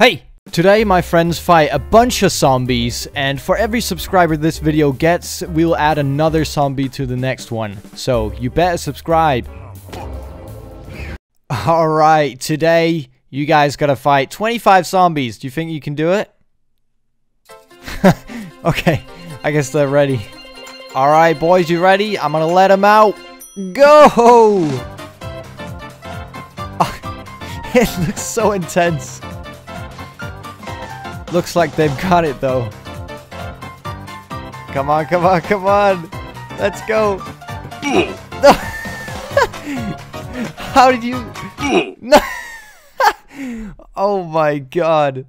Hey! Today my friends fight a bunch of zombies and for every subscriber this video gets, we will add another zombie to the next one. So you better subscribe. Alright, today you guys gotta fight 25 zombies. Do you think you can do it? okay, I guess they're ready. Alright boys, you ready? I'm gonna let them out. Go! it looks so intense. Looks like they've got it though. Come on, come on, come on. Let's go. How did you? Oh my god.